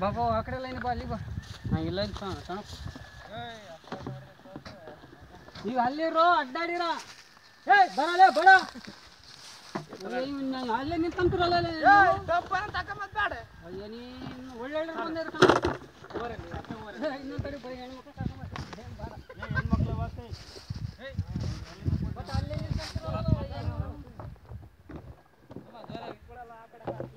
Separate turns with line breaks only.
ಬಾಬಾ ಆ ಕಡೆ ಲೈನ್ ಬಾ ಅಲ್ಲಿ ಬಾ. ನಾ ಇಲ್ಲ ಕಾಣ ನೀವು ಅಲ್ಲಿರೋ ಅಡ್ಡಾಡಿರ. ಏ ಬರಲೇ ಬಡ ಅಲ್ಲೇ ನಿಂತಂತಿರಲ್ಲ ಒಳ್ಳೆ ಒಳ್ಳೆ ಬಂದಿರ ಇನ್ನೊಂದು ಕಡೆ ಬರೀ ಹೆಣ್ಮಕ್ಳು Bye-bye.